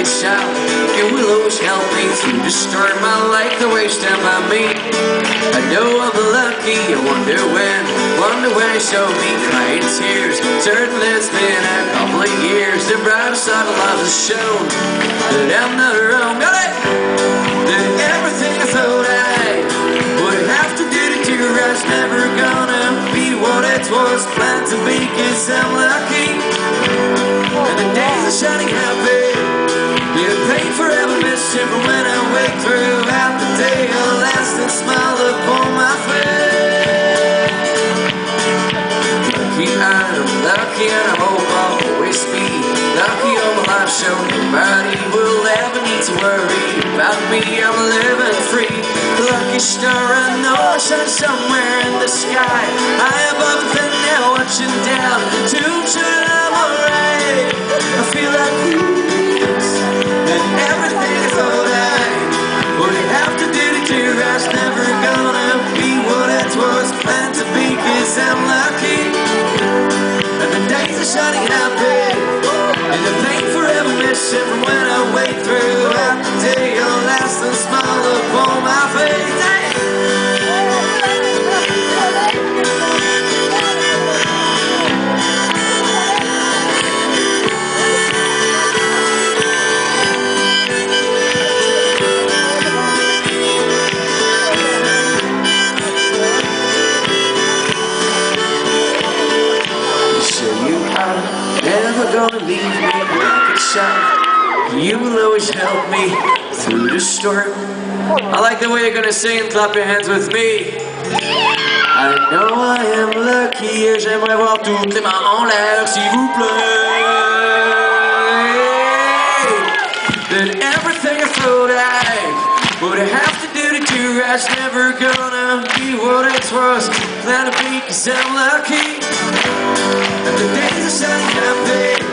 it sound Your willows helping to distort my life the waste of my mean I know I'm lucky, I wonder when Wonder when you showed me crying tears. Certainly it's been a couple of years The bright side of life has shown That I'm not wrong, got it? That everything I thought I would have to do to do right's never gonna be what it was planned to be Cause I'm lucky. And the days are shining happy. Yeah, pain forever missing from when I wake throughout the day. A lasting smile upon my face. Lucky I'm lucky and I hope I'll always be lucky all my life. So nobody will ever need to worry about me. I'm living free. Lucky star, I know I shine somewhere in the sky. High above the now watching gonna leave me like a. You will always help me through the storm. I like the way you're gonna sing and clap your hands with me. I know I am lucky et j'aimerais voir toutes les mains en l'air s'il vous plaît. That everything I thought I would have to do to do right's never gonna be what it was planned to be cause I'm lucky. And the days are shining happy